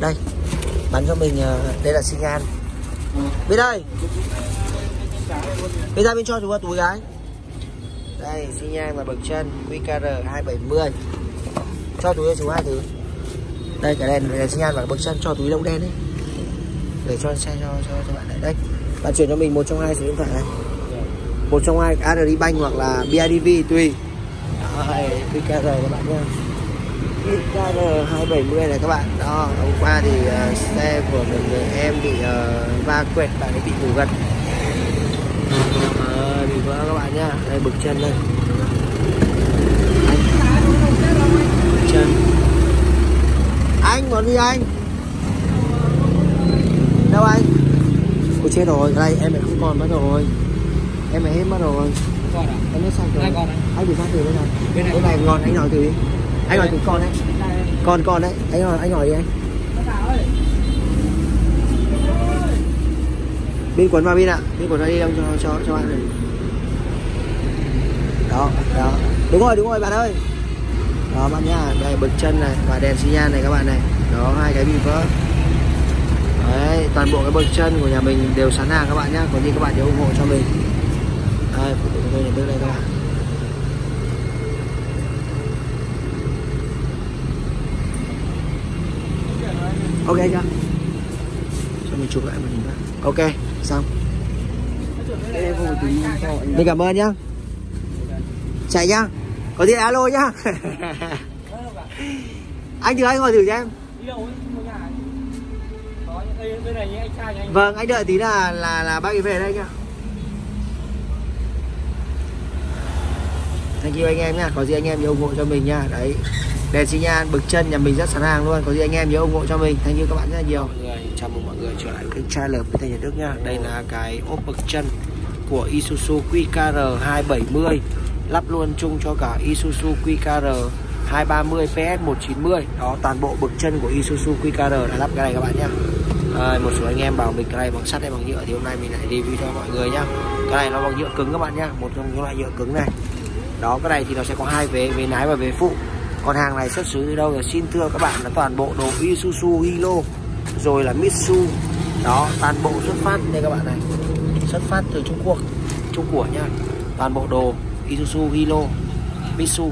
đây, bắn cho mình ờ, đây là sinh an bên đây. Bên ra bên cho chúng ta túi gái đây sinh an và bậc chân QKR 270 cho túi cho chú hai thứ. Đây, cái đèn đèn sinh an và bậc chân cho túi lông đen đấy để cho xe, cho cho cho bạn này. Đây, bạn chuyển cho mình một trong hai số điện thoại này. Một trong hai ADD Bank hoặc là BIDV tùy đây QKR các bạn nhé 270 này các bạn. Đó hôm qua thì uh, xe của một người em bị uh, va quẹt bạn ấy bị ngủ gật. À, bị vỡ các bạn nhá đây bực chân đây. Bực chân. Anh muốn đi anh? Đâu anh? Ôi chết rồi đây em lại không còn mất rồi. Em lại hết mất rồi. Con à? Em hết xong rồi. à? anh bị phát từ bên này. Bên này. bên này ngon anh nói từ đi anh hỏi con đấy. Con con đấy. Anh hỏi anh hỏi đi anh. Bên quần vào bên ạ. Bên quần vào đi đâu cho cho cho bạn này. Đó đó. Đúng rồi đúng rồi, bạn ơi. Đó, bạn nhá. Đây bực chân này, và đèn xi nhan này các bạn này. Đó, hai cái bị vỡ đấy, toàn bộ cái bậc chân của nhà mình đều sẵn hàng các bạn nhá. Có gì các bạn nhớ ủng hộ cho mình. Đây, phụ tùng tôi nhận đây các bạn. Ok chưa cho mình chụp lại một hình ok xong. Mình cảm ơn nhá. Chạy nhá. Có gì alo nhá. Anh thử anh ngồi thử cho em vâng anh đợi tí là là là bác ấy về đây nhá thank you anh em nhá. Có gì anh em ủng hộ cho mình nhá. Đấy đèn xi nhan bực chân nhà mình rất sẵn hàng luôn. Có gì anh em nhớ ủng hộ cho mình. Thank you các bạn rất là nhiều. Mọi người chào mừng mọi người trở lại kênh trailer với Thanh Nhật Đức nha. đây là cái ốp bực chân của Isuzu QKR 270 lắp luôn chung cho cả Isuzu QKR 230 PS 190 đó toàn bộ bực chân của Isuzu QKR đã lắp cái này các bạn nhé à, một số anh em bảo mình cái này bằng sắt hay bằng nhựa thì hôm nay mình lại review cho mọi người nhá. Cái này nó bằng nhựa cứng các bạn nhá. Một trong những loại nhựa cứng này. Đó cái này thì nó sẽ có hai vế vế lái và vế phụ còn hàng này xuất xứ từ đâu thì xin thưa các bạn là toàn bộ đồ Isuzu Hilo, rồi là Mitsu. Đó, toàn bộ xuất phát đây các bạn này. Xuất phát từ Trung Quốc Trung Quốc nhá. Toàn bộ đồ Isuzu Hilo, Mitsu.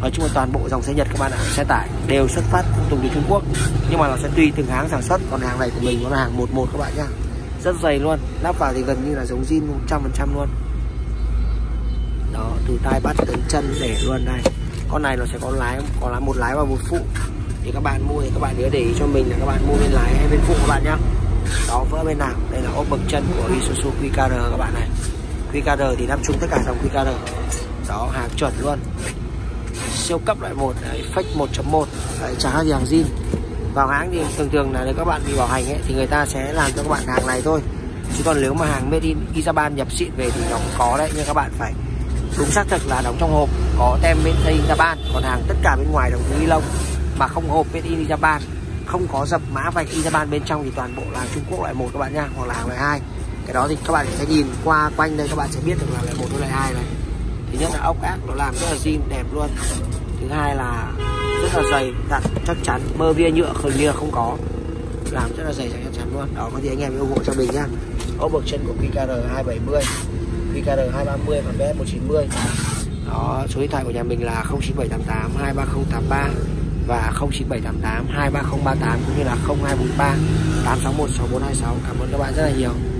Nói chung là toàn bộ dòng xe Nhật các bạn ạ, xe tải đều xuất phát từ Trung Quốc. Nhưng mà nó sẽ tùy từng hãng sản xuất. Còn hàng này của mình nó là hàng 11 các bạn nhá. Rất dày luôn, lắp vào thì gần như là giống zin 100% luôn. Đó, từ tay bắt tới chân để luôn đây con này nó sẽ có lái có lái một lái và một phụ. Thì các bạn mua thì các bạn nhớ để ý cho mình là các bạn mua bên lái hay bên phụ các bạn nhá. Đó vỡ bên nào? Đây là ốp bậc chân của Isuzu QKR các bạn này. QKR thì nằm chung tất cả dòng QKR đó hàng chuẩn luôn. Siêu cấp loại một, đấy, fake 1.1 đấy, chả gì hàng zin. Vào hãng thì thường thường là nếu các bạn bị bảo hành ấy, thì người ta sẽ làm cho các bạn hàng này thôi. Chứ còn nếu mà hàng made in Isaban nhập xịn về thì nó cũng có đấy nhưng các bạn phải đúng xác thực là đóng trong hộp có tem made in Japan còn hàng tất cả bên ngoài đóng túi ni lông mà không hộp made in Japan không có dập mã vạch in Japan bên trong thì toàn bộ là hàng Trung Quốc loại một các bạn nha, hoặc là hàng loại hai. Cái đó thì các bạn sẽ nhìn qua quanh đây, các bạn sẽ biết được là loại một với loại hai này. Thứ nhất là ốc ác, nó làm rất là zin, đẹp luôn. Thứ hai là rất là dày dặn chắc chắn mơ bia nhựa khẩn như là không có. Làm rất là dày chắc chắn luôn. Đó, có gì anh em ủng hộ cho mình nhá. Ốp bậc chân của QKR 270 QKR 230 và BS 190 đó, số điện thoại của nhà mình là 09788 23083 và 09788 23038 cũng như là 0243 861 6426 cảm ơn các bạn rất là nhiều.